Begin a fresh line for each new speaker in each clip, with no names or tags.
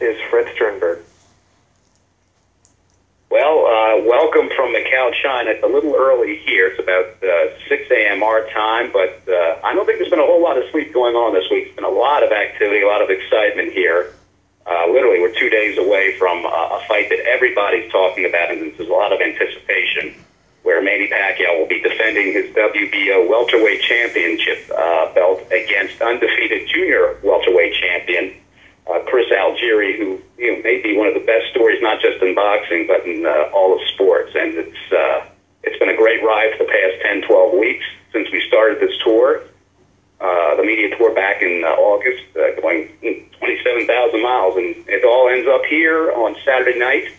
is Fred Sternberg.
Well, uh, welcome from Macau, China. It's a little early here. It's about uh, 6 a.m. our time, but uh, I don't think there's been a whole lot of sleep going on this week. It's been a lot of activity, a lot of excitement here. Uh, literally, we're two days away from uh, a fight that everybody's talking about, and there's a lot of anticipation where Manny Pacquiao will be defending his WBO welterweight championship uh, belt against undefeated junior welterweight champion uh, Chris Algieri, who you know may be one of the best stories, not just in boxing but in uh, all of sports. And it's uh, it's been a great ride for the past 10, 12 weeks since we started this tour. Uh, the media tour back in uh, August, uh, going 27,000 miles, and it all ends up here on Saturday night,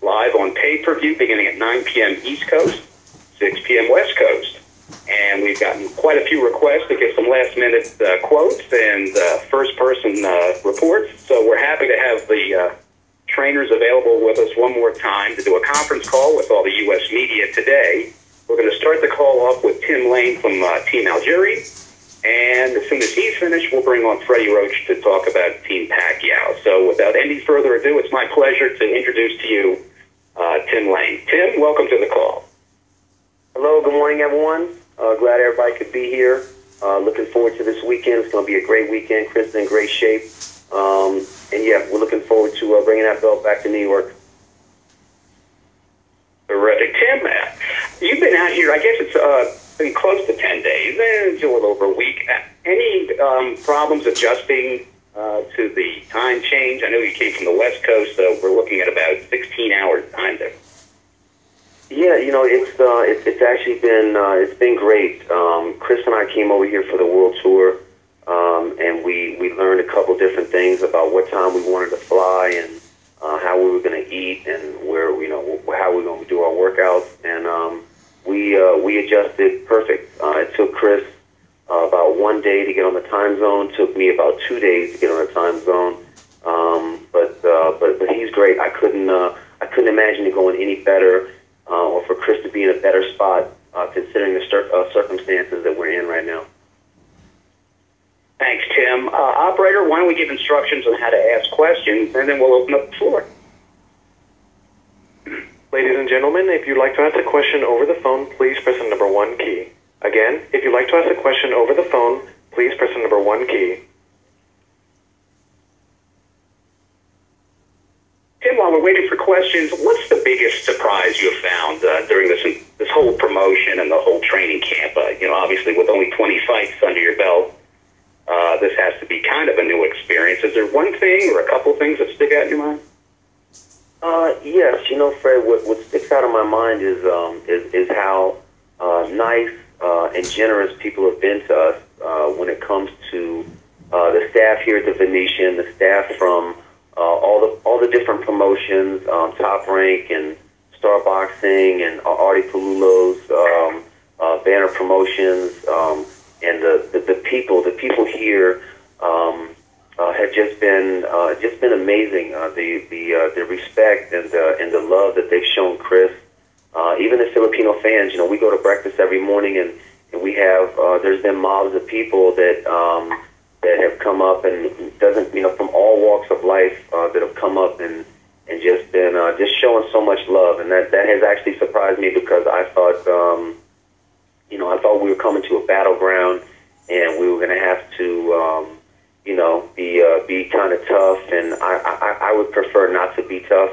live on pay-per-view, beginning at 9 p.m. East Coast, 6 p.m. West Coast and we've gotten quite a few requests to get some last minute uh, quotes and uh, first person uh, reports. So we're happy to have the uh, trainers available with us one more time to do a conference call with all the U.S. media today. We're going to start the call off with Tim Lane from uh, Team Algieri. And as soon as he's finished, we'll bring on Freddie Roach to talk about Team Pacquiao. So without any further ado, it's my pleasure to introduce to you uh, Tim Lane. Tim, welcome to the call.
Hello, good morning, everyone. Uh, glad everybody could be here. Uh, looking forward to this weekend. It's going to be a great weekend. Chris is in great shape. Um, and yeah, we're looking forward to uh, bringing that belt back to New York.
Terrific. Tim, you've been out here, I guess it's uh, been close to 10 days, a little over a week. Any um, problems adjusting uh, to the time change? I know you came from the West Coast, so we're looking at about 16 hours time there.
Yeah, you know, it's uh, it's, it's actually been uh, it's been great. Um, Chris and I came over here for the world tour, um, and we we learned a couple different things about what time we wanted to fly and uh, how we were going to eat and where you know how we are going to do our workouts. And um, we uh, we adjusted perfect. Uh, it took Chris uh, about one day to get on the time zone. Took me about two days to get on the time zone. Um, but uh, but but he's great. I couldn't uh, I couldn't imagine it going any better uh, or for Chris to be in a better spot uh, considering the cir- uh, circumstances that we're in right now.
Thanks, Tim. Uh, operator, why don't we give instructions on how to ask questions, and then we'll open up the floor.
Ladies and gentlemen, if you'd like to ask a question over the phone, please press the number one key. Again, if you'd like to ask a question over the phone, please press the number one key.
Tim, while we're waiting for questions, what's the biggest surprise you have found uh, during this this whole promotion and the whole training camp? Uh, you know, obviously with only 20 fights under your belt, uh, this has to be kind of a new experience. Is there one thing or a couple things that stick out in your mind?
Uh, yes, you know, Fred. What, what sticks out in my mind is um, is, is how uh, nice uh, and generous people have been to us uh, when it comes to uh, the staff here at the Venetian, the staff from uh, all the all the different promotions, um, Top Rank and Star Boxing and uh, Artie Pelullo's um, uh, banner promotions, um, and the, the the people the people here um, uh, have just been uh, just been amazing. Uh, the the uh, the respect and the and the love that they've shown Chris. Uh, even the Filipino fans, you know, we go to breakfast every morning and, and we have uh, there's been mobs of people that um, that have come up and doesn't you know from all walks of life uh, that have come up and and just been uh, just showing so much love and that that has actually surprised me because I thought um, you know I thought we were coming to a battleground and we were going to have to um, you know be uh, be kind of tough and I, I I would prefer not to be tough.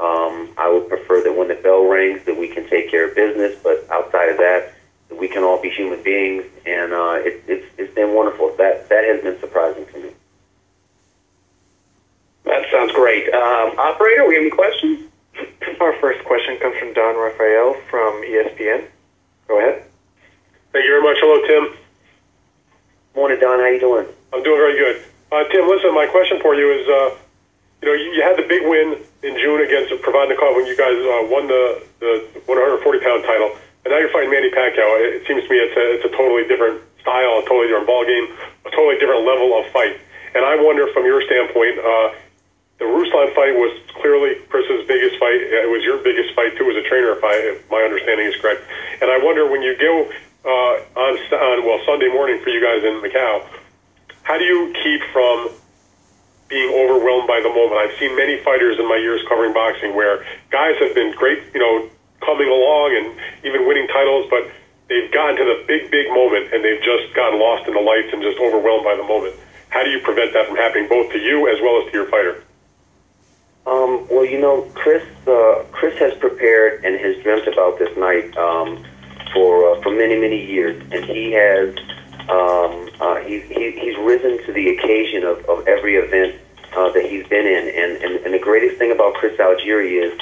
Um, I would prefer that when the bell rings that we can take care of business, but outside of that, we can all be human beings, and uh, it, it's it's been wonderful. That that has been surprising to me.
That sounds great. Um, operator, we have any questions?
Our first question comes from Dan Rafael from ESPN. Go ahead.
Thank you very much. Hello, Tim.
Morning, Don. How are you doing?
I'm doing very good. Uh, Tim, listen, my question for you is, uh, you know, you, you had the big win in June against Provodnikov when you guys uh, won the, the 140 pound title, and now you're fighting Manny Pacquiao. It, seems to me it's a, it's a totally different style, a totally different ball game, a totally different level of fight. And I wonder, from your standpoint, uh, the Ruslan fight was clearly Chris's biggest fight. It was your biggest fight too as a trainer, if, I, if my understanding is correct. And I wonder when you go uh, on, on well Sunday morning for you guys in Macau, how do you keep from being overwhelmed by the moment. I've seen many fighters in my years covering boxing where guys have been great, you know, coming along and even winning titles, but they've gotten to the big, big moment and they've just gotten lost in the lights and just overwhelmed by the moment. How do you prevent that from happening both to you as well as to your fighter?
Um, well, you know, Chris. Uh, Chris has prepared and has dreamt about this night um, for uh, for many many years, and he has um, uh, he's he, he's risen to the occasion of, of every event uh, that he's been in. And, and and the greatest thing about Chris Algieri is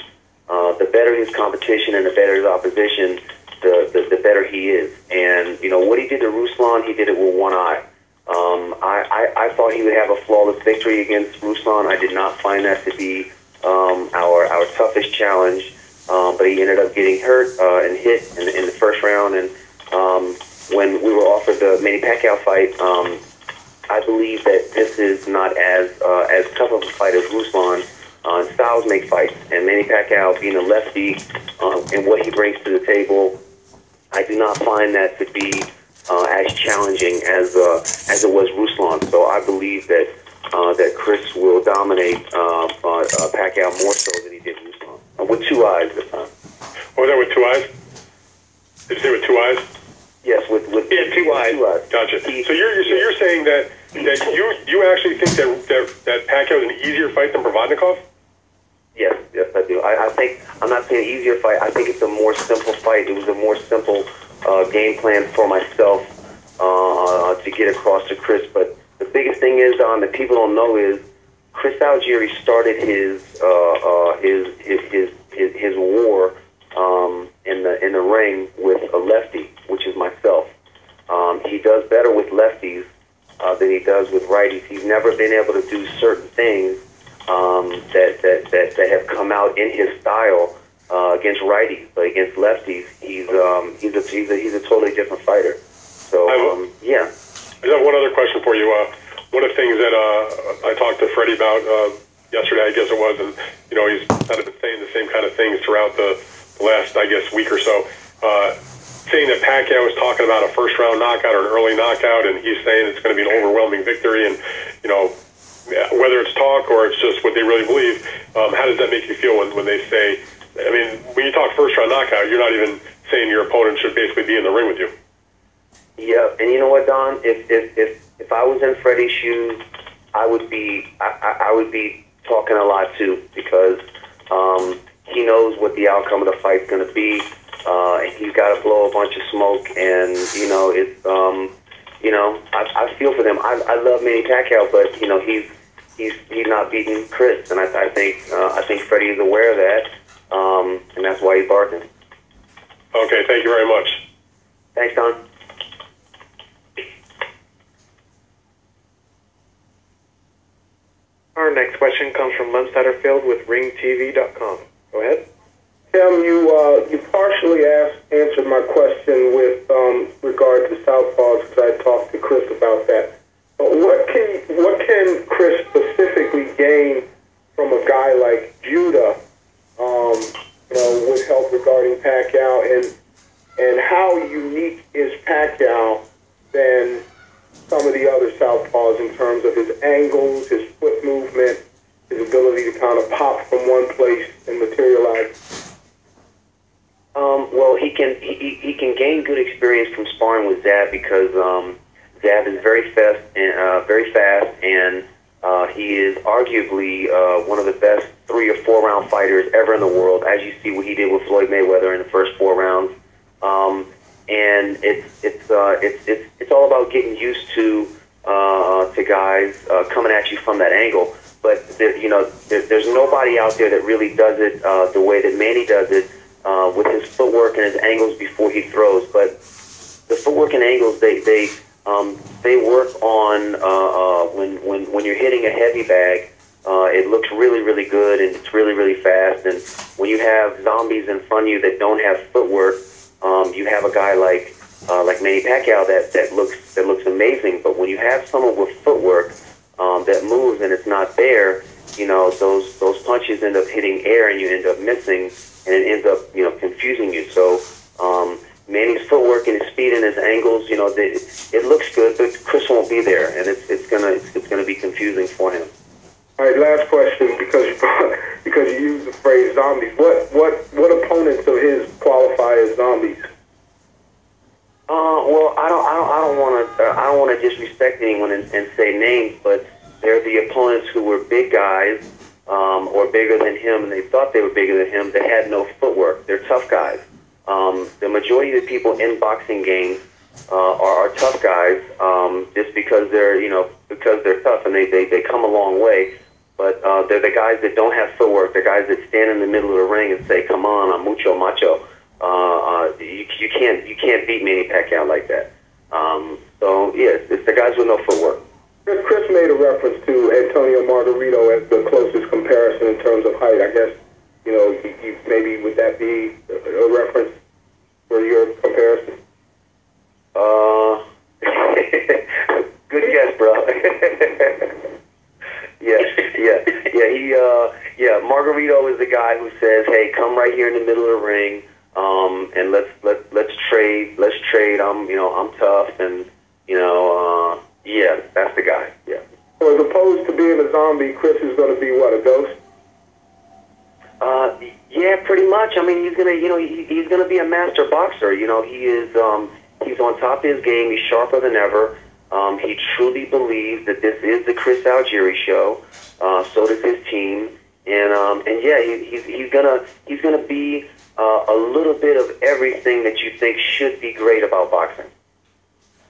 uh, the better his competition and the better his opposition, the, the the better he is. And you know what he did to Ruslan, he did it with one eye. Um, I, I, I thought he would have a flawless victory against Ruslan. I did not find that to be um, our our toughest challenge. Um, but he ended up getting hurt uh, and hit in, in the first round. And um, when we were offered the Manny Pacquiao fight, um, I believe that this is not as uh, as tough of a fight as Ruslan. Uh, styles make fights, and Manny Pacquiao being a lefty um, and what he brings to the table, I do not find that to be uh, as challenging as uh, as it was Ruslan. So I believe that uh, that Chris will dominate uh, uh, uh, Pacquiao more so than he did Ruslan uh, with two eyes this time.
Oh, was that with two eyes? Did you say with two eyes?
Yes, with with
Yeah, two eyes.
Two eyes.
Gotcha. So you're so you're saying that that you you actually think that that, that Pacquiao is an easier fight than Provodnikov?
Yes, yes, I do. I, I think I'm not saying easier fight. I think it's a more simple fight. It was a more simple uh, game plan for myself uh, to get across to Chris. But the biggest thing is um, that people don't know is Chris Algieri started his uh, uh, his, his his his his war um, in the in the ring with a lefty, which is myself. Um, he does better with lefties uh, than he does with righties. He's never been able to do certain things um, that, that, that, that have come out in his style uh, against righties, but against lefties, he's um, he's a he's a he's a totally different fighter. So um, yeah,
I have one other question for you. Uh, one of the things that uh, I talked to Freddie about uh, yesterday, I guess it was, and you know he's kind of been saying the same kind of things throughout the, the last, I guess, week or so. Uh, saying that Pacquiao was talking about a first round knockout or an early knockout, and he's saying it's going to be an overwhelming victory, and you know whether it's talk or it's just what they really believe. Um, how does that make you feel when when they say? I mean, when you talk first round knockout, you're not even saying your opponent should basically be in the ring with you.
yeah. And you know what, Don? If if if if I was in Freddie's shoes, I would be I, I would be talking a lot too because um, he knows what the outcome of the fight's going to be. Uh, and he's got to blow a bunch of smoke, and you know it's um, you know I, I feel for them. I, I love Manny Pacquiao, but you know he's he's he's not beating Chris, and I, I think uh, I think Freddie is aware of that, um, and that's why he's barking.
Okay, thank you very much.
Thanks, Don.
Our next question comes from Lem Satterfield with RingTV.com. Go ahead.
Tim, you uh, you partially asked, answered my question with um, regard to southpaws because I talked to Chris about that. What can what can Chris specifically gain from a guy like Judah? Um, you know, with help regarding Pacquiao, and and how unique is Pacquiao than some of the other southpaws in terms of his angles, his foot movement, his ability to kind of pop from one place and materialize
Um, well, he can he, he- he can gain good experience from sparring with Zab because um, Zab is very fast and uh, very fast, and uh, he is arguably uh, one of the best three or four round fighters ever in the world. As you see what he did with Floyd Mayweather in the first four rounds, um, and it's it's uh, it's it's it's all about getting used to uh, to guys uh, coming at you from that angle. But there, you know, there, there's nobody out there that really does it uh, the way that Manny does it uh, with his footwork and his angles before he throws. But the footwork and angles, they they um, they work on uh, uh, when when when you're hitting a heavy bag. Uh, it looks really, really good, and it's really, really fast. And when you have zombies in front of you that don't have footwork, um, you have a guy like uh, like Manny Pacquiao that, that looks that looks amazing. But when you have someone with footwork um, that moves and it's not there, you know those those punches end up hitting air and you end up missing, and it ends up you know confusing you. So um, Manny's footwork and his speed and his angles, you know, they, it looks good, but Chris won't be there, and it's it's gonna it's, it's gonna be confusing for him.
All right, last question because you because you used the phrase zombies. What what what opponents of his qualify as zombies?
Uh, well, I don't, I don't, I don't want to, uh, I don't want to disrespect anyone and, and say names, but they're the opponents who were big guys, um, or bigger than him, and they thought they were bigger than him. They had no footwork. They're tough guys. Um, the majority of the people in boxing games uh, are, are tough guys, um, just because they're, you know, because they're tough and they, they, they come a long way. But uh, they're the guys that don't have footwork. They're guys that stand in the middle of the ring and say, "Come on, I'm mucho macho." Uh, uh, you, you can't you can't beat Manny Pacquiao like that. Um, so yes, it's the guys with no footwork.
Chris, Chris made a reference to Antonio Margarito as the closest comparison in terms of height. I guess you know you, you, maybe would that be a reference for your comparison?
Uh, good guess, bro. yeah, yeah, yeah. He, uh, yeah. Margarito is the guy who says, "Hey, come right here in the middle of the ring, um, and let's let let's trade. Let's trade. I'm, you know, I'm tough, and you know, uh, yeah, that's the guy. Yeah."
So as opposed to being a zombie, Chris is going to be what a ghost.
Uh, yeah, pretty much. I mean, he's gonna, you know, he, he's gonna be a master boxer. You know, he is, um, he's on top of his game. He's sharper than ever. Um, he truly believes that this is the Chris Algieri show. Uh, so does his team, and um, and yeah, he, he's he's gonna he's gonna be uh, a little bit of everything that you think should be great about boxing.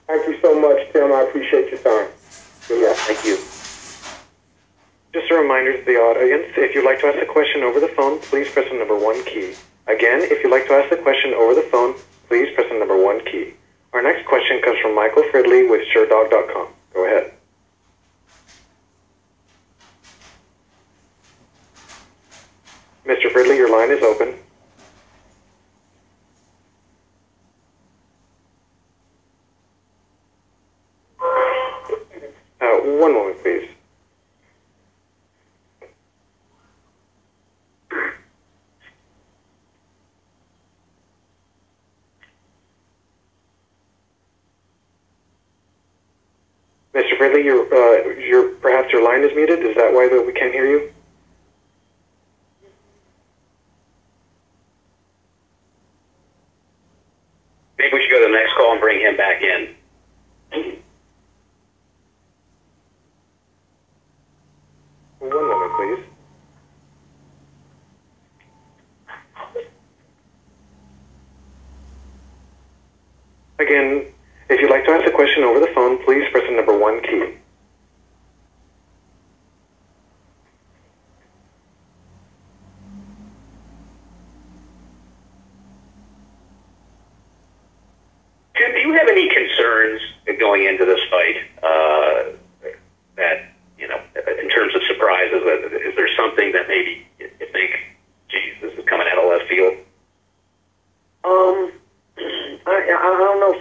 Thank you so much, Tim. I appreciate your time.
Yeah, thank you.
Just a reminder to the audience, if you'd like to ask a question over the phone, please press the number one key. Again, if you'd like to ask a question over the phone, please press the number one key. Our next question comes from Michael Fridley with SureDog.com. Go ahead. Mr. Fridley, your line is open. Uh, one moment, please. Mr. Fridley, your, uh, your, perhaps your line is muted. Is that why that we can't hear you?
Maybe we should go to the next call and bring him back in.
One moment, please. Again, if you'd like to ask a question over the phone, please press the number one key.
Tim, do you have any concerns going into this fight? Uh, that you know, in terms of surprises, uh, is there something that maybe you think, geez, this is coming out of left field?
Um, I,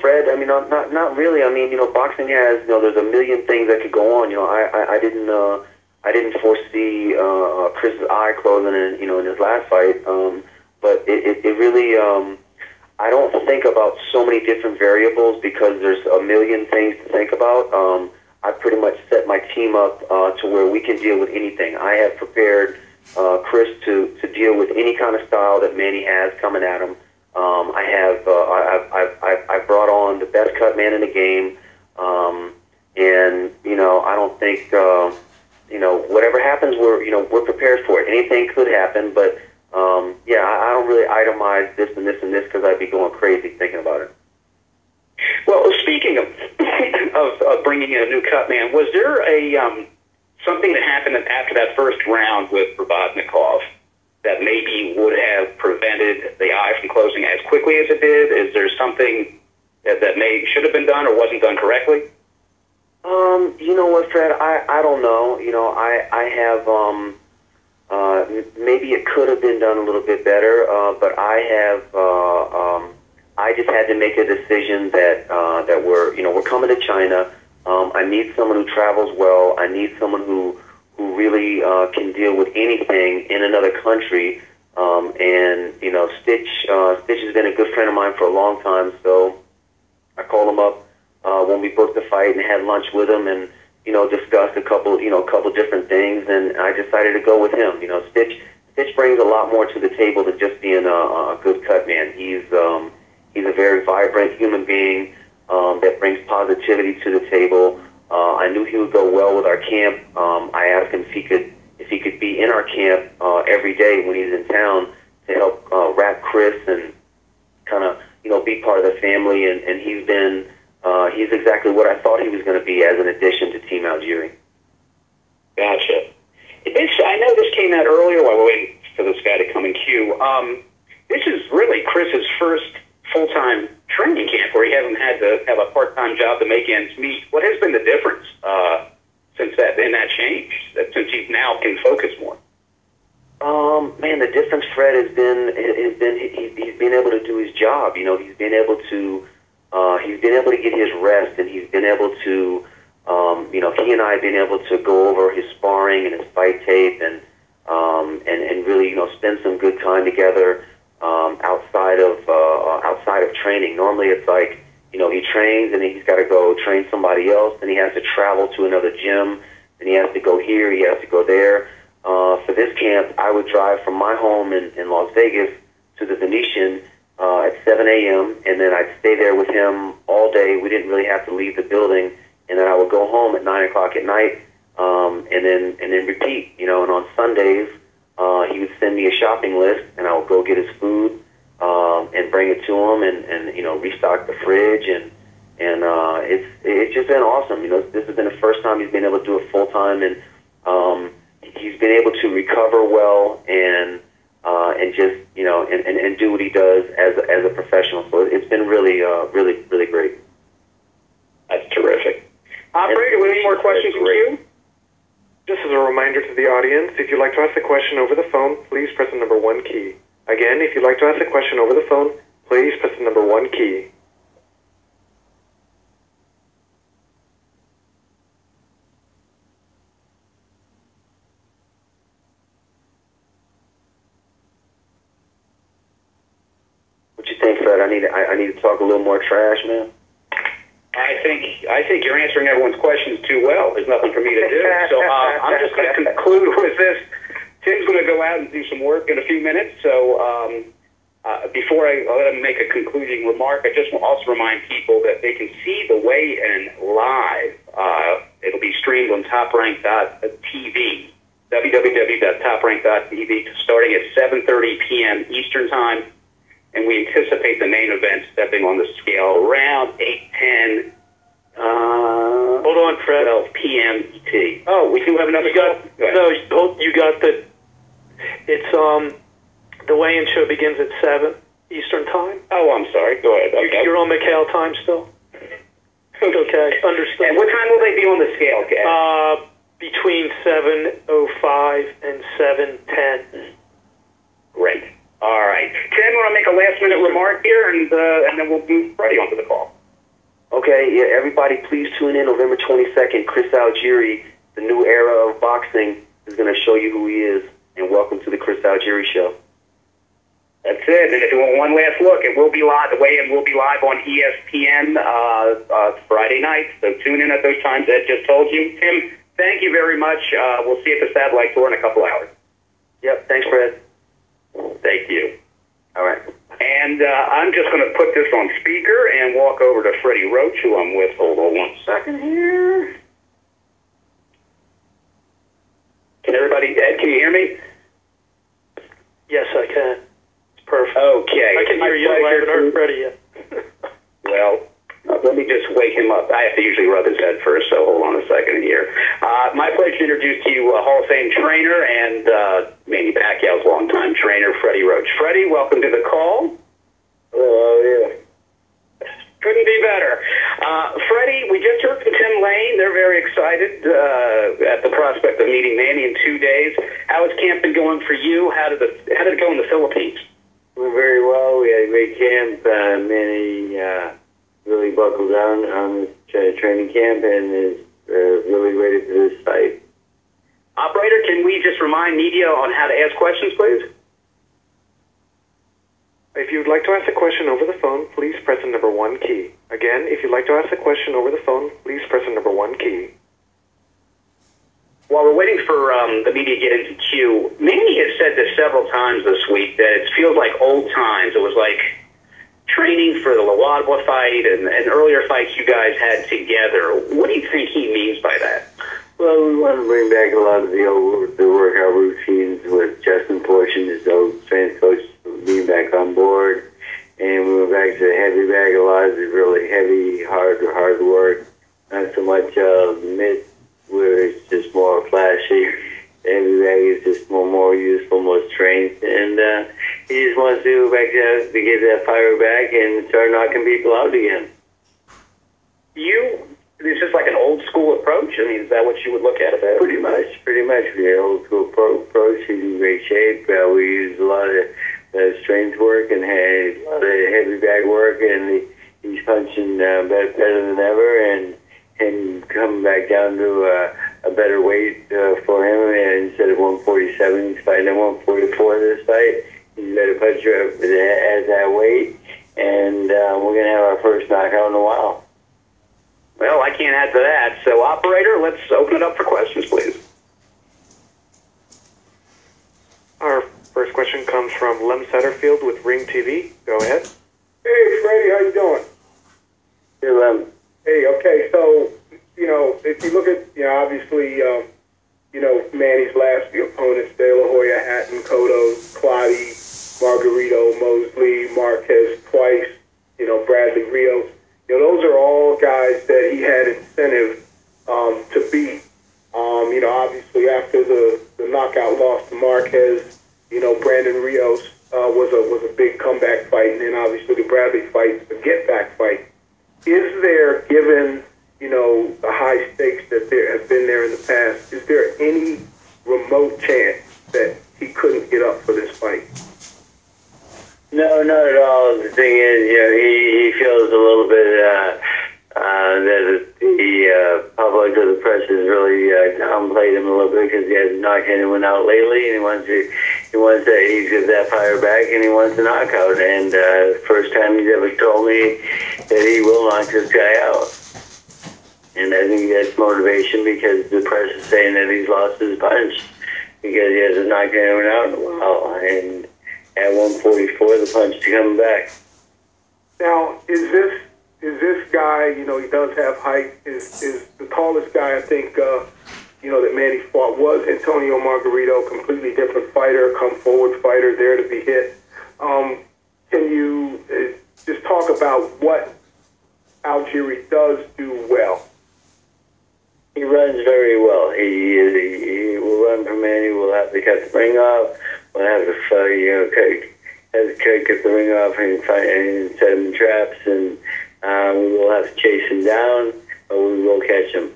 I Fred. I mean, not not not really. I mean, you know, boxing has you know, there's a million things that could go on. You know, I I, I didn't uh, I didn't foresee uh, uh, Chris's eye closing in you know in his last fight. Um, but it, it, it really um, I don't think about so many different variables because there's a million things to think about. Um, I pretty much set my team up uh, to where we can deal with anything. I have prepared uh, Chris to, to deal with any kind of style that Manny has coming at him. Um, I have uh, I, I, I, I brought on the best cut man in the game, um, and you know I don't think uh, you know whatever happens we're you know we're prepared for it. Anything could happen, but um, yeah, I, I don't really itemize this and this and this because I'd be going crazy thinking about it.
Well, speaking of of, of bringing in a new cut man, was there a um, something that happened after that first round with Provodnikov that maybe would have prevented the eye from closing as quickly as it did? Is there something that, that may should have been done or wasn't done correctly?
Um, you know what, Fred? I, I don't know. You know, I I have um, uh, maybe it could have been done a little bit better, uh, but I have uh, um, I just had to make a decision that uh, that we're you know we're coming to China. Um, I need someone who travels well. I need someone who who really uh, can deal with anything in another country. Um, and you know, Stitch uh, Stitch has been a good friend of mine for a long time, so I called him up uh, when we booked the fight and had lunch with him, and you know, discussed a couple, you know, a couple different things, and I decided to go with him. You know, Stitch Stitch brings a lot more to the table than just being a, a good cut man. He's um, he's a very vibrant human being um, that brings positivity to the table. Uh, I knew he would go well with our camp. Um, I asked him if he could if he could be in our camp uh, every day when he's in town to help uh, wrap Chris and kind of you know be part of the family. And, and he's been uh, he's exactly what I thought he was going to be as an addition to Team Algieri.
Gotcha. This, I know this came out earlier while we're waiting for this guy to come in queue. Um, this is really Chris's first full-time training camp where he hasn't had to have a part-time job to make ends meet. What has been the difference uh, since that in that change? Since he now can focus more.
Um, man, the difference, Fred, has been has been he, he's been able to do his job. You know, he's been able to uh, he's been able to get his rest, and he's been able to um, you know he and I have been able to go over his sparring and his fight tape, and um, and and really you know spend some good time together um, outside of uh, outside of training. Normally, it's like you know he trains and he's got to go train somebody else, and he has to travel to another gym, and he has to go here, he has to go there. Uh, for this camp, I would drive from my home in, in Las Vegas to the Venetian uh, at 7 a.m. and then I'd stay there with him all day. We didn't really have to leave the building, and then I would go home at nine o'clock at night, um, and then and then repeat. You know, and on Sundays, uh, he would send me a shopping list, and I would go get his food um, and bring it to him, and and you know restock the fridge, and and uh, it's it's just been awesome. You know, this has been the first time he's been able to do it full time, and um, he's been able to recover well and uh, and just you know and, and, and do what he does as a, as a professional. So it's been really uh, really really great.
That's terrific. Operator, we have any more questions in
Great.
Just as a reminder to the audience, if you'd like to ask a question over the phone, please press the number one key. Again, if you'd like to ask a question over the phone, please press the number one key.
What you think, Fred? I need I, I need to talk a little more trash, man.
I think I think you're answering everyone's questions too well. There's nothing for me to do. So uh, I'm just going to conclude with this. Tim's going to go out and do some work in a few minutes. So um, uh, before I let him make a concluding remark, I just want to also remind people that they can see the weigh-in live. Uh, it'll be streamed on TopRank.tv, www.toprank.tv, starting at 7:30 p.m. Eastern Time and we anticipate the main event stepping on the scale around 8:10. Uh,
Hold on, Fred.
12 p.m. ET. Oh, we do have another
You got?
Go
no. you- hold- You got the. It's um, the weigh-in show begins at seven Eastern time.
Oh, I'm sorry. Go ahead. Okay.
You're on Macau time still. Okay, understood.
And what time will they be on the scale, Ken?
Uh, between seven oh five and seven ten.
Great. All right. Tim, want to make a last-minute remark here, and uh, and then we'll move Freddie onto the call.
Okay, yeah, everybody, please tune in November 22nd. Chris Algieri, the new era of boxing, is going to show you who he is. And welcome to the Chris Algieri Show.
That's it. And if you want one last look, it will be live. The weigh-in will be live on ESPN uh, uh, Friday night. So tune in at those times Ed just told you. Tim, thank you very much. Uh, we'll see you at the satellite tour in a couple hours.
Yep, thanks, Fred.
Thank you.
All right.
And uh, I'm just going to put this on speaker and walk over to Freddie Roach, who I'm with. Hold on one second here. Can everybody, Ed, can you hear me?
Yes, I can. It's perfect.
Okay.
I can
My
hear you. I haven't heard Freddie yet.
Well, uh, let me just wake him up. I have to usually rub his head first, so hold on a second here. Uh, my pleasure to introduce to you uh, Hall of Fame trainer and uh, Manny Pacquiao's longtime trainer, Freddie Roach. Freddie, welcome to the call.
Oh, yeah.
Couldn't be better. Uh, Freddie, we just heard from Tim Lane. They're very excited uh, at the prospect of meeting Manny in two days. How has camp been going for you? How did the How did it go in the Philippines?
Went very well. We had a great camp. Uh, Manny uh, really buckled down on this training camp and is uh, really ready for this fight.
Operator, can we just remind media on how to ask questions, please?
If you would like to ask a question over the phone, please press the number one key. Again, if you'd like to ask a question over the phone, please press the number one key.
while we're waiting for um, the media to get into queue, Manny has said this several times this week that it feels like old times. It was like training for the Lawadwa fight and, and earlier fights you guys had together. What do you think he means by that?
Well, we want to bring back a lot of the old the workout routines with Justin Fortune, his old strength coach, being back on board. And we went back to the heavy bag. A lot of the really heavy, hard, hard work. Not so much uh, mid, where it's just more flashy. The heavy bag is just more, more useful, more strength. And uh, he just wants to go back to, to get that fire back and start knocking people out again.
You, this is like an old school approach. I mean, is that what you would look at it as?
Pretty much, pretty much. We had old school pro- approach. He's in great shape. Uh, we used a lot of uh, strength work and had a lot of heavy bag work, and he, he's punching uh, better, better than ever. And him coming back down to uh, a better weight uh, for him, and instead of 147, he's fighting at 144 this fight. He's a better puncher at at that weight, and uh, we're gonna have our first knockout in a while.
Well, I can't add to that. So, operator, let's open it up for questions, please.
Our first question comes from Lem Satterfield with Ring TV. Go ahead.
Hey, Freddie, how you doing?
Here, um,
Hey, okay, so, you know, if you look at, you know, obviously, um, you know, Manny's last few opponents, De La Hoya, Hatton, Cotto, Clottey, Margarito, Mosley, Marquez twice, you know, Bradley Rios. You know, those are all guys that he had incentive um, to beat. Um, you know, obviously after the, the knockout loss to Marquez, you know, Brandon Rios uh, was a was a big comeback fight, and then obviously the Bradley fight, the get back fight. Is there, given you know the high stakes that there have been there in the past, is there any remote chance that he couldn't get up for this fight?
No, not at all. The thing is, you know, he, he feels a little bit uh, uh, that the uh, public or the press has really uh, him a little bit because he hasn't knocked anyone out lately, and he wants to, he wants that he's got that fire back, and he wants a knockout. And uh, first time he's ever told me that he will knock this guy out. And I think that's motivation because the press is saying that he's lost his punch because he hasn't knocked anyone out in a while. And at 144, the punch is coming back.
Now, is this is this guy? You know, he does have height. Is is the tallest guy? I think. Uh, you know that Manny fought was Antonio Margarito, completely different fighter, come forward fighter, there to be hit. Um, can you uh, just talk about what Algieri does do well?
He runs very well. He, he, he will run for Manny. We'll have to cut the ring off. We'll have to, uh, you know, cut, have to cut, cut the ring off and, fight, and set him in traps. And um, we will have to chase him down, but we will catch him.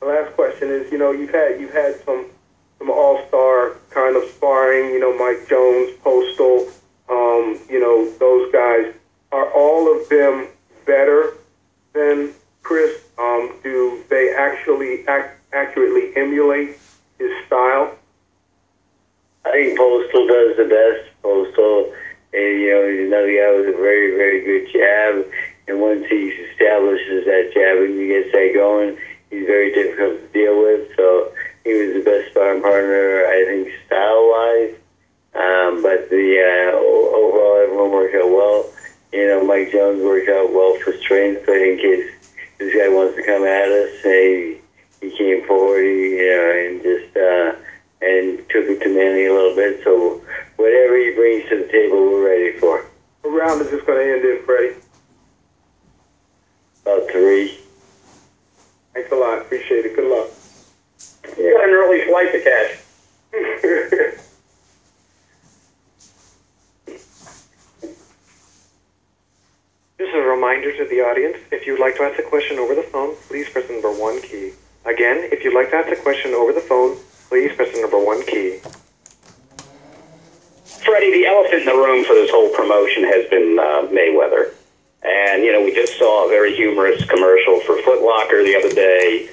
The last question is, you know, you've had you've had some some all star kind of sparring. You know, Mike Jones, Postol. Um, you know, those guys. Are all of them better than Chris? Um, do they actually ac- accurately emulate his style?
I think Postol does the best. Postol, and, you know, he's another guy with a very, very good jab. And once he establishes that jab and he gets that going, he's very difficult to deal with. So he was the best sparring partner, I think, style-wise. Um, but the uh, overall, everyone worked out well. You know, Mike Jones worked out well for strength. But in case this guy wants to come at us, he, he came forward, you know, and just uh, and took it to Manny a little bit. So whatever he brings to the table, we're ready for.
What round is this going to end in, Freddie?
About three.
Thanks a lot. Appreciate it. Good luck.
You got an early flight to catch.
Just a reminder to the audience, if you'd like to ask a question over the phone, please press the number one key. Again, if you'd like to ask a question over the phone, please press the number one key.
Freddie, the elephant in the room for this whole promotion has been uh, Mayweather. And, you know, we just saw a very humorous commercial for Foot Locker the other day.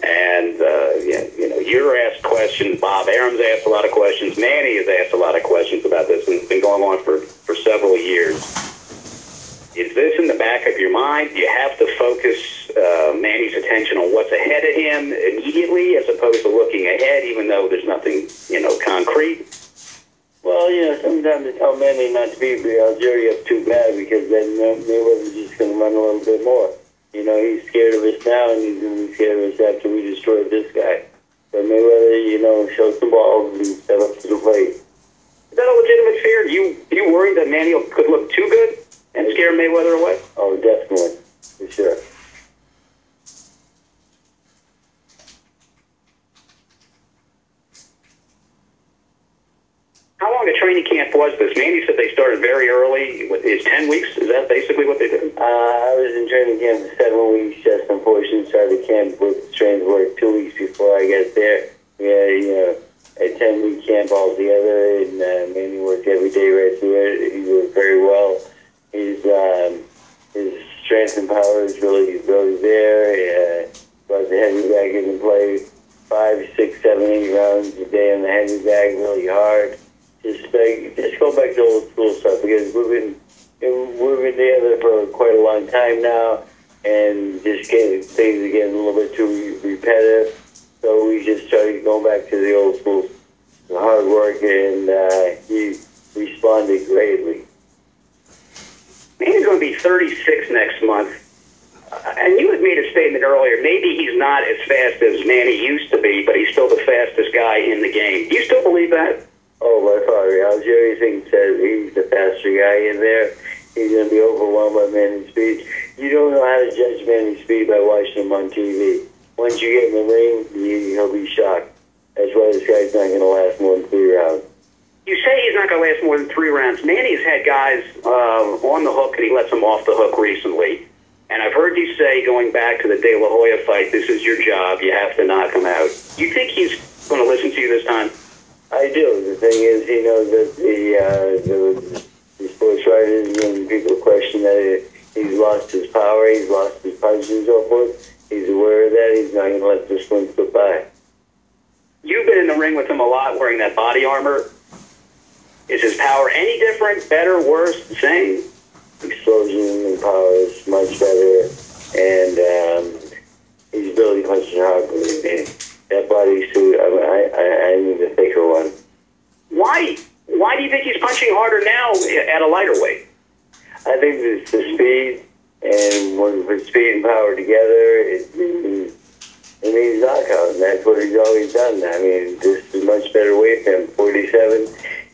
And, uh, you know, you're asked questions. Bob Arum's asked a lot of questions. Manny has asked a lot of questions about this. And it's been going on for, for several years. Is this in the back of your mind? You have to focus uh, Manny's attention on what's ahead of him immediately, as opposed to looking ahead, even though there's nothing, you know, concrete?
Well, you know, sometimes I tell Manny not to beat Algieri too bad because then uh, Mayweather's just going to run a little bit more. You know, he's scared of us now, and he's going to be scared of us after we destroy this guy. So Mayweather, you know, show some balls and step up to the plate.
Is that a legitimate fear? You, you worry that Manny could look too good and scare Mayweather away?
Oh, definitely, for sure.
How long a training camp was this? Manny said they started very early. What, Is 10 weeks? Is that basically what they did?
Uh, I was in training camp for seven weeks. Just unfortunately started camp with trained work two weeks before I got there. We had you know a ten week camp all together, and uh, Manny worked every day right through it. He worked very well. His um, his strength and power is really really there. Uh, brought the heavy bag in and played five, six, seven, eight rounds a day on the heavy bag, really hard. Just uh, just go back to old school stuff because we've been we've been together for quite a long time now, and just getting things are getting a little bit too repetitive. So we just started going back to the old school hard work, and uh, he responded greatly.
Manny's going to be 36 next month. Uh, and you had made a statement earlier. Maybe he's not as fast as Manny used to be, but he's still the fastest guy in the game. Do you still believe that?
Oh, by far, Algieri thinks that he's the faster guy in there. He's going to be overwhelmed by Manny's speed. You don't know how to judge Manny's speed by watching him on TV. Once you get in the ring, he'll be shocked. That's why this guy's not going to last more than three rounds.
You say he's not going to last more than three rounds. Manny's had guys uh, on the hook, and he lets them off the hook recently. And I've heard you say, going back to the De La Hoya fight, this is your job. You have to knock him out. You think he's going to listen to you this time?
I do. The thing is, he knows that the, uh, the, the sports writers and people question that he's lost his power, he's lost his punch and so forth. He's aware of that. He's not going to let this one slip by.
You've been in the ring with him a lot wearing that body armor. Is his power any different, better, worse, the same?
Explosion and power is much better, and um, ability really punching hard. Believe me. That bodysuit, I, I, I, I need a thicker one.
Why? Why do you think he's punching harder now at a lighter weight?
I think it's the speed, and when we put speed and power together, it means, it means knockout, and that's what he's always done. I mean, this is a much better weight than 47,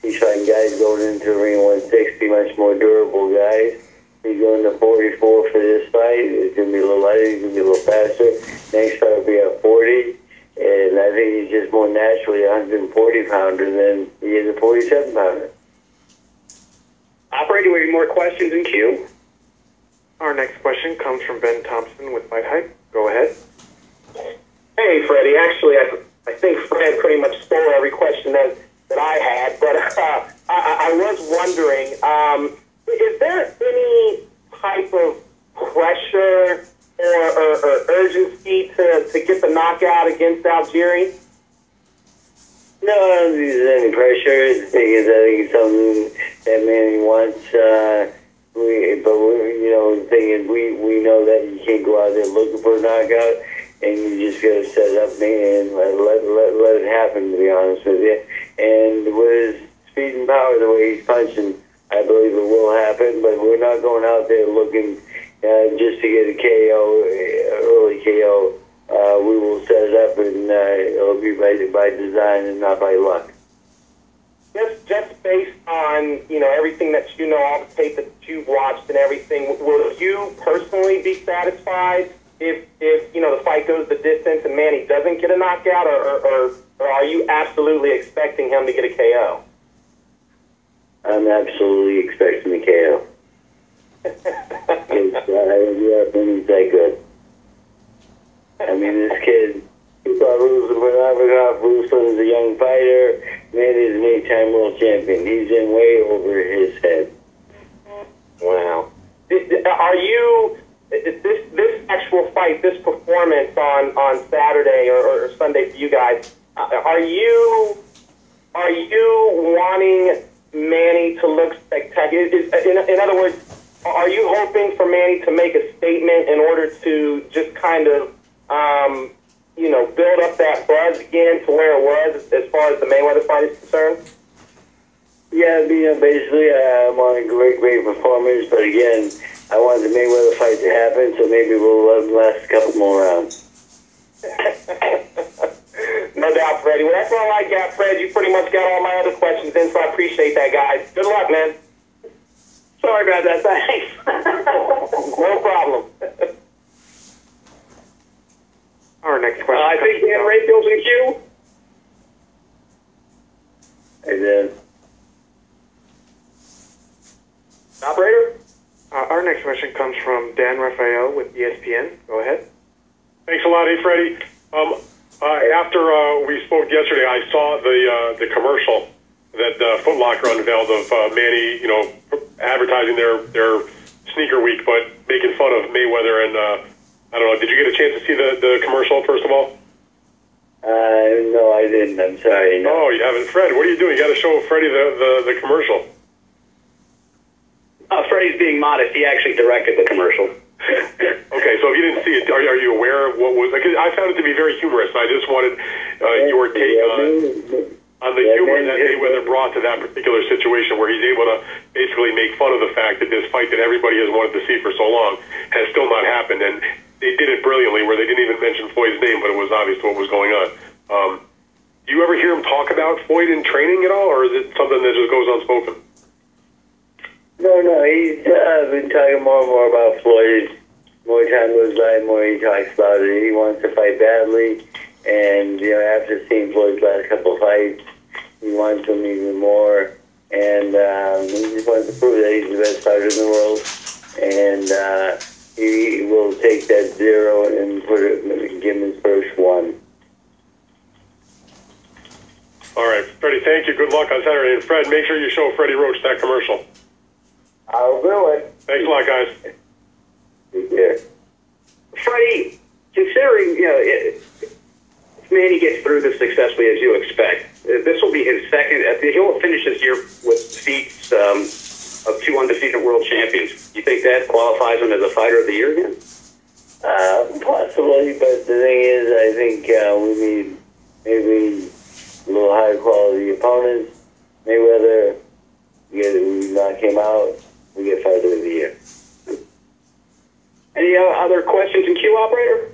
he's fighting guys going into the ring 160, much more durable guys. He's going to 44 for this fight. It's going to be a little lighter, he's going to be a little faster. Next fight will be at 40. And I think he's just more naturally a 140 pounder than he is a 47 pounder.
Operator, we have more questions in queue.
Our next question comes from Ben Thompson with Fight Hype. Go ahead.
Hey, Freddie. Actually, I, I think Fred pretty much stole every question that, that I had, but uh, I, I was wondering um, is there any type of pressure or, or, or urgency to, to get the knockout against Algieri?
No, I don't think there's any pressure. The thing is, I think it's something that Manny wants. Uh, we, but we, you know, the thing is, we we know that you can't go out there looking for a knockout, and you just got to set up man and let, let let let it happen. To be honest with you, and with his speed and power, the way he's punching, I believe it will happen. But we're not going out there looking uh, just to get a KO, uh, early KO. Uh, we will set it up, and uh, it'll be by by design and not by luck.
Just just based on you know everything that you know, all the tape that you've watched and everything, will you personally be satisfied if if you know the fight goes the distance and Manny doesn't get a knockout, or or, or, or are you absolutely expecting him to get a KO?
I'm absolutely expecting a KO. Uh, yeah, he's that good. I mean, this kid, he thought Ruslan Provodnikov, Ruslan is a young fighter. Man is an eight-time world champion. He's in way over his head.
Wow. Are you this this actual fight, this performance on on Saturday or, or Sunday for you guys? Uh, Are you are you wanting Manny to look spectacular? Is, in, in other words, are you hoping for Manny to make a statement in order to just kind of, um, you know, build up that buzz again to where it was as far as the Mayweather fight is concerned?
Yeah, you know, basically, I want a great, great performance, but again, I want the Mayweather fight to happen, so maybe we'll let him last a couple more rounds.
no doubt, Freddie. Well, that's all I got, Fred. You pretty much got all my other questions in, so I appreciate that, guys. Good luck, man.
Sorry about that. Thanks.
no problem.
Our next question.
Uh, I think Dan Rafael's in queue.
Hey, then.
Operator?
Uh, our next question comes from Dan Rafael with ESPN. Go ahead.
Thanks a lot, hey Freddie. Um, uh, after uh, we spoke yesterday, I saw the uh, the commercial that uh, Foot Locker unveiled of uh, Manny, you know, advertising their their sneaker week, but making fun of Mayweather. And uh, I don't know, did you get a chance to see the, the commercial first of all?
Uh, no, I didn't. I'm sorry. No.
Oh, you haven't, Fred. What are you doing? You got to show Freddie the, the, the commercial.
Uh, Freddie's being modest. He actually directed the commercial.
Okay, so if you didn't see it, are, are you aware of what was? Because I found it to be very humorous. I just wanted uh, your take on on the humor that. Mayweather brought to that particular situation, where he's able to basically make fun of the fact that this fight that everybody has wanted to see for so long has still not happened, and they did it brilliantly, where they didn't even mention Floyd's name, but it was obvious what was going on. Um, do you ever hear him talk about Floyd in training at all, or is it something that just goes unspoken?
No, no, he's uh, been talking more and more about Floyd. More time goes by, more he talks about it. He wants to fight badly, and you know, after seeing Floyd's last couple fights, he wants him even more, and um, he just wants to prove that he's the best fighter in the world, and uh, he will take that zero and put it, give him his first one.
All right, Freddie, thank you. Good luck on Saturday, and Fred, make sure you show Freddie Roach that commercial.
I'll do it.
Thanks a lot, guys.
Take care.
Freddie, considering you know, it, if Manny gets through this successfully as you expect, uh, this will be his second. Uh, he'll finish this year with defeats um, of two undefeated world champions. You think that qualifies him as a fighter of the year again?
Uh, possibly, but the thing is, I think uh, we need maybe a little higher quality opponents. Mayweather, we, get, we knock him out, we get fighter of the year.
Any uh, other questions in queue, operator?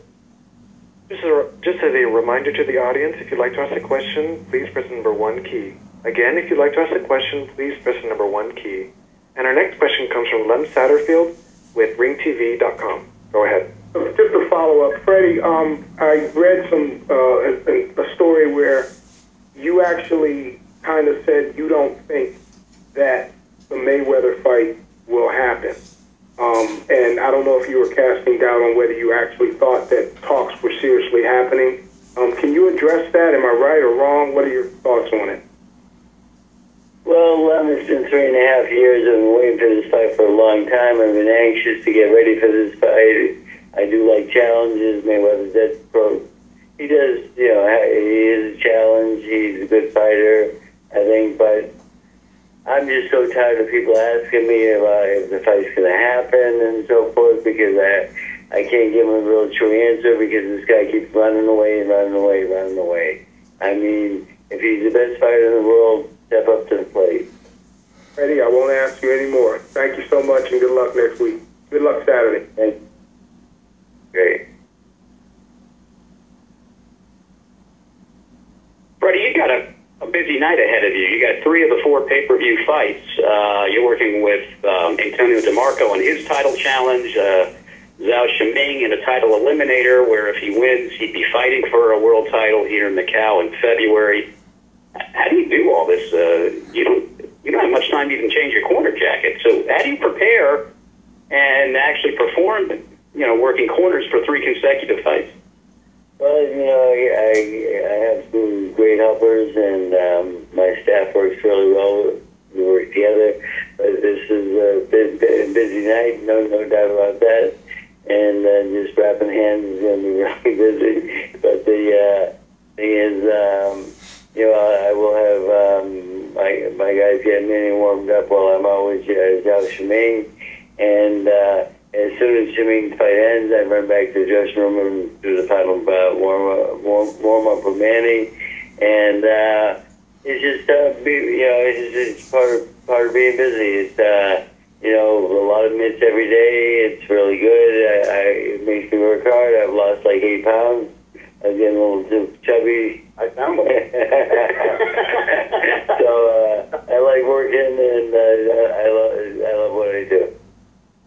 Just, a, just as a reminder to the audience, if you'd like to ask a question, please press the number one key. Again, if you'd like to ask a question, please press the number one key. And our next question comes from Lem Satterfield with RingTV.com. Go ahead.
Just a follow up, Freddie. Um, I read some uh, a, a story where you actually kind of said you don't think that the Mayweather fight will happen. Um, and I don't know if you were casting doubt on whether you actually thought that talks were seriously happening. Um, can you address that? Am I right or wrong? What are your thoughts on it?
Well, it's been three and a half years. I've been waiting for this fight for a long time. I've been anxious to get ready for this fight. I do like challenges. Mayweather's that pro. He does, you know, he is a challenge. He's a good fighter, I think. But I'm just so tired of people asking me about if the fight's going to happen and so forth because I I can't give them a real true answer because this guy keeps running away and running away, and running away. I mean, if he's the best fighter in the world, step up to the plate.
Freddie, I won't ask you anymore. Thank you so much and good luck next week. Good luck Saturday.
Thank Great.
Freddie, you got a, a busy night ahead of you. You got three of the four pay-per-view fights. Uh, you're working with um, Antonio DeMarco in his title challenge, uh, Zou Shiming in a title eliminator, where if he wins, he'd be fighting for a world title here in Macau in February. How do you do all this? Uh, you don't you don't have much time to even change your corner jacket. So how do you prepare and actually perform? You know, working corners for three consecutive fights.
Well, you know, I, I have some great helpers, and um, my staff works really well. We work together. But this is a bu- bu- busy night, no no doubt about that. And uh, just wrapping hands is going to be really busy. But the uh, thing is, um, you know, I will have um, my my guys getting in and warmed up while I'm out with uh, Zou Shiming. And uh, as soon as Jimmy's fight ends, I run back to the dressing room and do the final uh, warm up, warm, warm up with Manny, and uh, it's just uh, be, you know it's, it's part of, part of being busy. It's uh, you know a lot of mitts every day. It's really good. I, I, it makes me work hard. I've lost like eight pounds. I'm getting a little too chubby.
I found one.
so uh, I like working, and uh, I love I love what I do.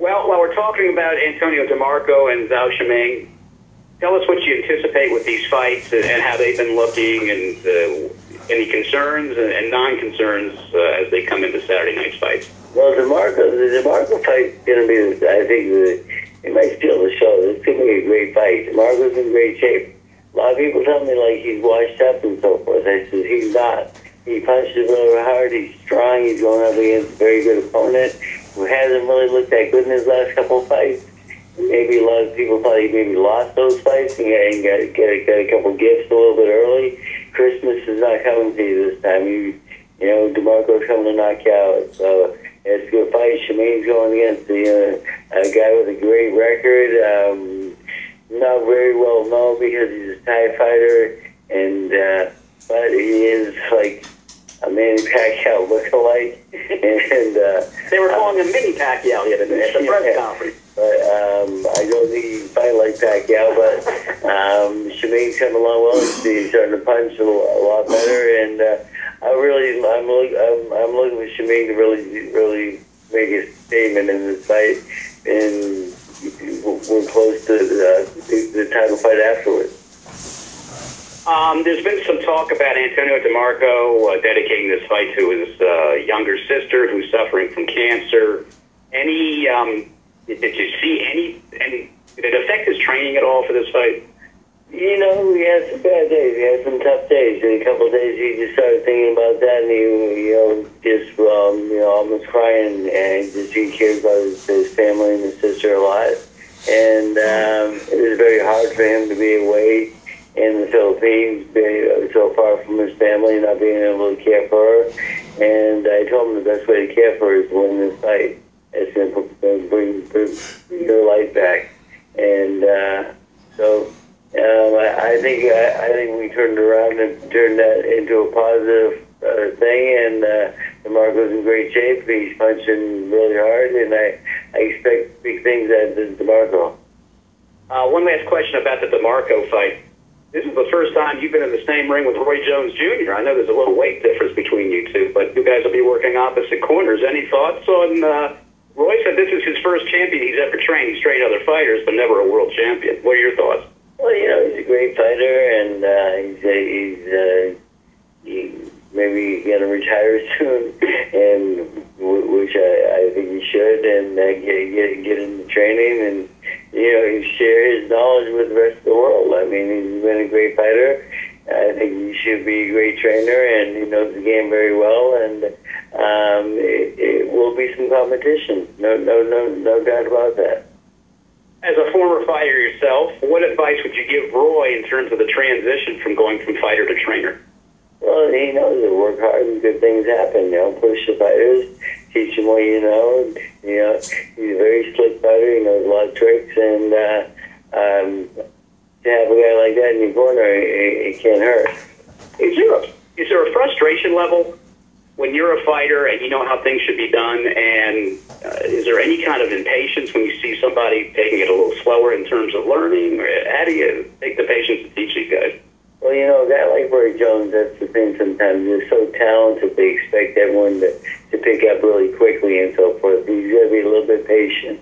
Well, while we're talking about Antonio DeMarco and Zou Shiming, tell us what you anticipate with these fights and, how they've been looking, and uh, any concerns and, non-concerns uh, as they come into Saturday night's fights.
Well, DeMarco, the DeMarco fight's going to be, I think, the, it might steal the show. It's going to be a great fight. DeMarco's in great shape. A lot of people tell me, like, he's washed up and so forth. I said, he's not. He punches really hard. He's strong. He's going up against a very good opponent hasn't really looked that good in his last couple of fights. Maybe a lot of people he maybe lost those fights and got, got, got, got a couple gifts a little bit early. Christmas is not coming to you this time. You, you know, DeMarco's coming to knock you out. So it's a good fight. Shiming's going against the, uh, a guy with a great record. Um, not very well known because he's a Thai fighter, and uh, but he is like a Manny Pacquiao lookalike. and uh,
They were calling him Mini Pacquiao the other day at the press
Yeah.
conference.
but um, I don't think he can fight like Pacquiao. But um, Shiming's coming along well. He's starting to punch a, a lot better, and uh, I really, I'm, look, I'm, I'm looking for Shemaine to really, really make a statement in this fight, and we're close to the, the, the title fight afterwards.
Um, there's been some talk about Antonio DeMarco uh, dedicating this fight to his uh, younger sister who's suffering from cancer. Any, um, did you see any, any, did it affect his training at all for this fight?
You know, he had some bad days. He had some tough days. And a couple of days, he just started thinking about that, and he, you know, just, um, you know, almost crying, and just he cares about his, his family and his sister a lot. And um, it was very hard for him to be away in the Philippines, being so far from his family, not being able to care for her. And I told him the best way to care for her is to win this fight. It's going to bring, bring your life back. And uh, so um, I, I think I, I think we turned around and turned that into a positive uh, thing. And uh, DeMarco's in great shape. He's punching really hard, and I, I expect big things out of DeMarco.
Uh, one last question DeMarco fight. This is the first time you've been in the same ring with Roy Jones Jr. I know there's a little weight difference between you two, but you guys will be working opposite corners. Any thoughts on? Uh, Roy said this is his first champion he's ever trained. He's trained other fighters, but never a world champion. What are your thoughts?
Well, you know, he's a great fighter, and uh, he's a, he's uh, he maybe going to retire soon, and w- which I, I think he should, and uh, get get get into training and you know share his knowledge with the rest of the world. I mean, he's been a great fighter. I think he should be a great trainer, and he knows the game very well, and um, it, it will be some competition. No, no, no, no doubt about that.
As a former fighter yourself, what advice would you give Roy in terms of the transition from going from fighter to trainer?
Well, he knows to work hard and good things happen. You know, push the fighters, teach them what you know. And, you know, he's a very slick fighter. He knows a lot of tricks, and uh, um, to have a guy like that in your corner, it, it can't hurt.
Is there a is there a frustration level when you're a fighter and you know how things should be done? And uh, is there any kind of impatience when you see somebody taking it a little slower in terms of learning? Or how do you take the patience to teach these guys?
Well, you know, a guy like Roy Jones, that's the thing sometimes. They're so talented, they expect everyone to, to pick up really quickly and so forth. He's got to be a little bit patient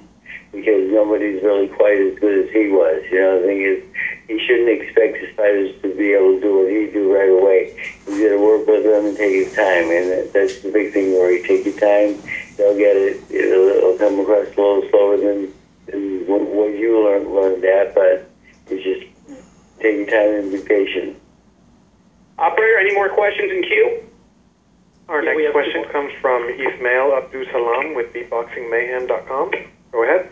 because nobody's really quite as good as he was. You know, the thing is, he shouldn't expect his fighters to be able to do what he do right away. He's got to work with them and take his time, and that's the big thing where you take your time. They'll get it. It'll, it'll come across a little slower than, than what, what you learned, learned that, but it's just take your time and be patient.
Operator, any more questions in queue?
Our
Yeah,
next question
two
comes from Ismail Abdul Salam with beatboxingmayhem.com. Go ahead.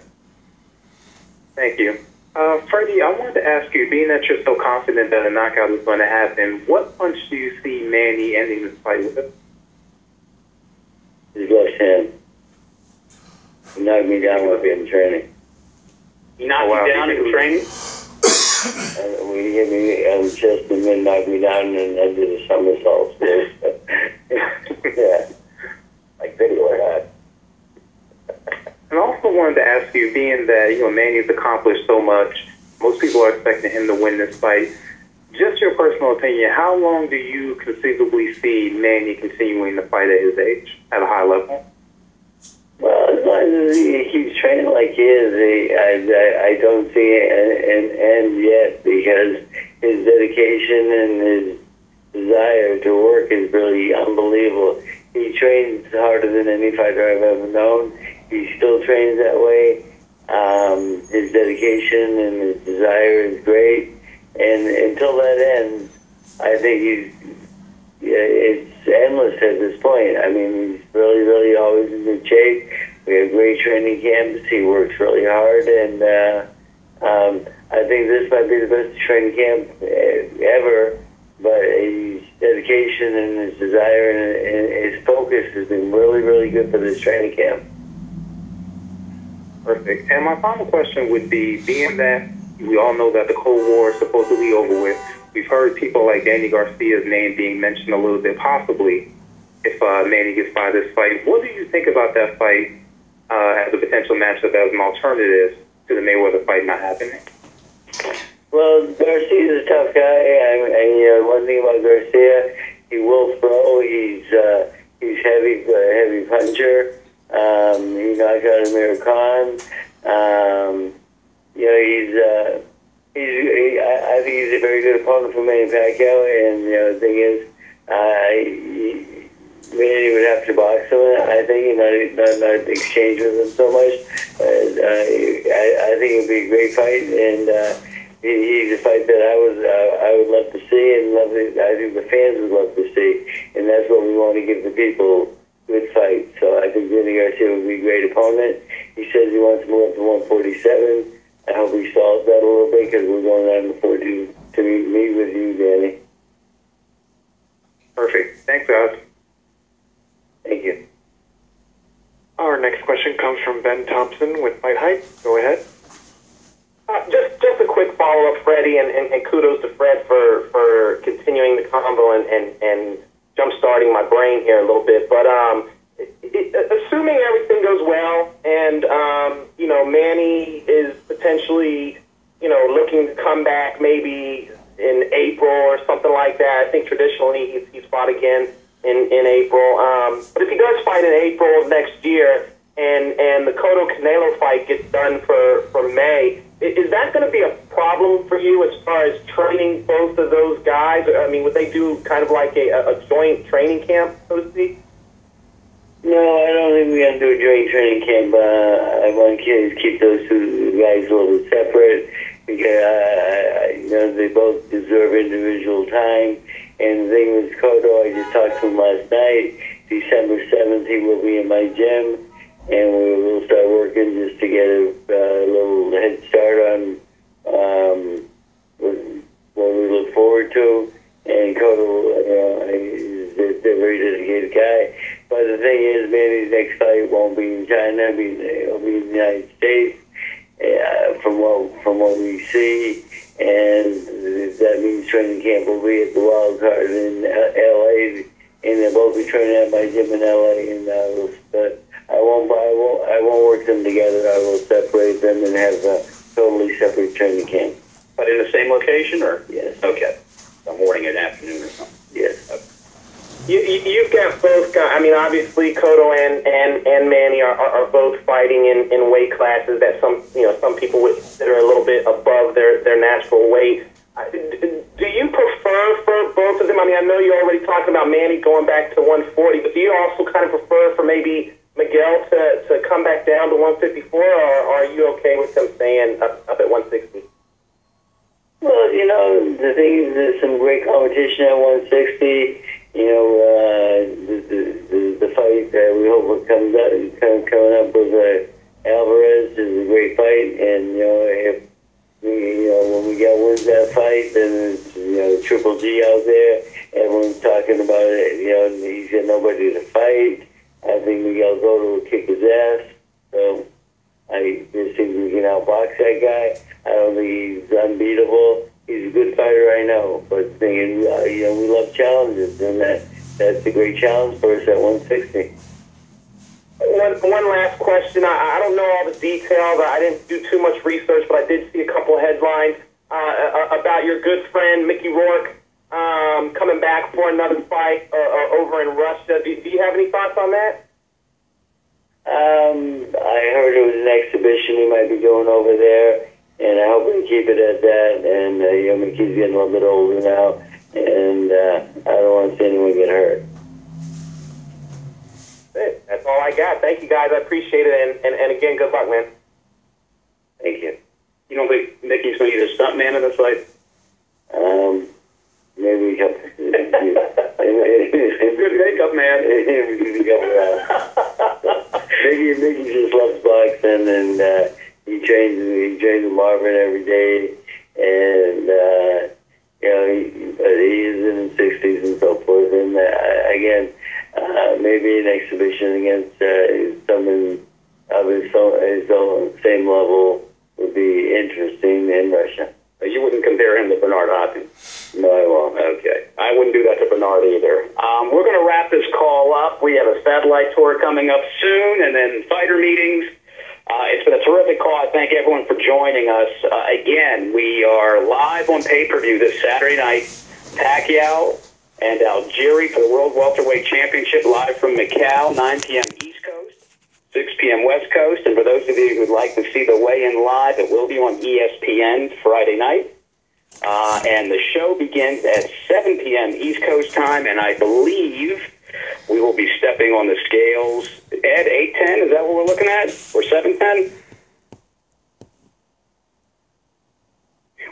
Thank you. Uh, Freddie, I wanted to ask you, being that you're so confident that a knockout is going to happen, what punch do you see Manny ending this fight with?
His left hand. And knocked me down while in training.
He knocked
Oh, wow.
you down in training?
And hit me on the chest and then me down and I did a somersault. yeah. Like video or not.
And also wanted to ask you, being that you know Manny's accomplished so much, most people are expecting him to win this fight. Just your personal opinion, how long do you conceivably see Manny continuing to fight at his age at a high level?
Well, as long as he keeps training like he is, he, I, I, I don't see an, an end yet because his dedication and his desire to work is really unbelievable. He trains harder than any fighter I've ever known. He still trains that way. Um, his dedication and his desire is great. And until that ends, I think he's it's endless at this point. I mean, he's really, really always in good shape. We have great training camps. He works really hard, and uh, um, I think this might be the best training camp uh, ever. But his dedication and his desire and, and his focus has been really, really good for this training camp.
Perfect. And my final question would be, being that we all know that the Cold War is supposedly over with, we've heard people like Danny Garcia's name being mentioned a little bit, possibly, if uh, Manny gets by this fight. What do you think about that fight uh, as a potential matchup as an alternative to the Mayweather fight not happening?
Well, Garcia's a tough guy. I, I, you know, one thing about Garcia, he will throw. He's uh, he's heavy, uh, heavy puncher. Um, he knocked out Amir Khan. Um, you know, he's uh, he's. He, I, I think he's a very good opponent for Manny Pacquiao. And you know, the thing is, uh, he, Manny would have to box him. I think, and not, not, not exchange with him so much. Uh, I, I think it'd be a great fight, and uh, he, he's a fight that I was uh, I would love to see, and love to, I think the fans would love to see, and that's what we want to give the people. Good fight. So I think Danny Garcia would be a great opponent. He says he wants to move up to 147. I hope he solves that a little bit because we're going down to 40 to meet, meet with you, Danny.
Perfect. Thanks, guys.
Thank you.
Our next question comes from Ben Thompson with Fight Hype. Go ahead.
Uh, just just a quick follow up, Freddie, and, and, and kudos to Fred for, for continuing the combo and, and, and jump starting my brain here a little bit. But um, it, it, assuming everything goes well, and um, you know Manny is potentially you know looking to come back maybe in April or something like that. I think traditionally he's, he's fought again in in April. Um, but if he does fight in April of next year, and and the Cotto Canelo fight gets done for for May. Is that going to be a problem for you as training both of those guys? I mean, would they do kind of like a, a joint training camp, so to speak?
No, I don't think we're going to do a joint training camp. Uh, I want to keep those two guys a little separate because uh, you know they both deserve individual time. And the thing with Cotto, I just talked to him last night. December seventh, he will be in my gym and we will start working just to get a uh, little head start on um, what, we look forward to. And Cotto, know, he's a, very dedicated guy. But the thing is, Manny's next fight won't be in China; it'll be, in the United States. Uh, from what from what we see, and that means training camp will be at the Wild Card in uh, L.A. And they'll both be training at my gym in L.A. And uh, we'll, but I won't, I won't, I won't work them together. I will separate them and have a totally separate training camp.
But in the same location, or
Yes.
okay, a morning and afternoon or something.
Yes.
You, you, you've got both guys. I mean, obviously, Cotto and, and, and Manny are, are, are both fighting in, in weight classes that some you know some people would consider a little bit above their, their natural weight. Do you prefer for both of them? I mean, I know you're already talking about Manny going back to 140, but do you also kind of prefer for maybe Miguel to, to come back down to 154, or are you okay with him staying up, up at 160?
You know, the thing is, there's some great competition at 160. You know, uh, the, the, the, fight that we hope comes up, come, coming up with uh, Alvarez is a great fight, and you know, if we, you know, when we get wins that fight, then you know, Triple G out there. Everyone's talking about it. You know, he's got nobody to fight. I think Miguel Cotto will kick his ass. So box that guy. I don't think he's unbeatable. He's a good fighter, I know. But thinking, uh, you know, we love challenges, and that that's a great challenge for us at 160.
One, one last question. I, I don't know all the details. I didn't do too much research, but I did see a couple of headlines uh, uh, about your good friend Mickey Rourke um, coming back for another fight uh, uh, over in Russia. Do, do you have any thoughts on that?
Um, I heard it was an exhibition. He might be going over there, and I hope we keep it at that. And uh, you know, Mickey's getting a little bit older now, and uh, I don't want to see anyone get hurt.
That's. That's all I got. Thank you, guys. I appreciate it. And, and, and again, good luck, man.
Thank you.
You don't think Mickey's going to get a stunt man in this fight?
Um, maybe a couple.
Good makeup, man.
maybe. Mickey, Mickey just loves boxing, and uh, he trains. He trains with Marvin every day, and uh, you know, he, but he in his sixties and so forth. And uh, again, uh, maybe an exhibition against uh, someone of his own, his own same level would be interesting in Russia.
You wouldn't compare him to Bernard Hopkins.
No, I won't.
Okay. I wouldn't do that to Bernard either. Um, we're going to wrap this call up. We have a satellite tour coming up soon and then fighter meetings. Uh, it's been a terrific call. I thank everyone for joining us. Uh, again, we are live on pay per view this Saturday night. Pacquiao and Algieri for the World Welterweight Championship live from Macau, 9 p.m. East Coast, 6 p.m. West Coast. And for those of you who would like to see the weigh in live, it will be on ESPN Friday night. Uh, and the show begins at 7 p.m. East Coast time, and I believe we will be stepping on the scales. Ed, 810, is that what we're looking at? Or 710?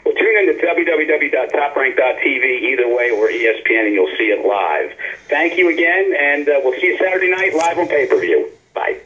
Well, tune into www.toprank.tv either way or ESPN, and you'll see it live. Thank you again, and uh, we'll see you Saturday night live on pay per view. Bye.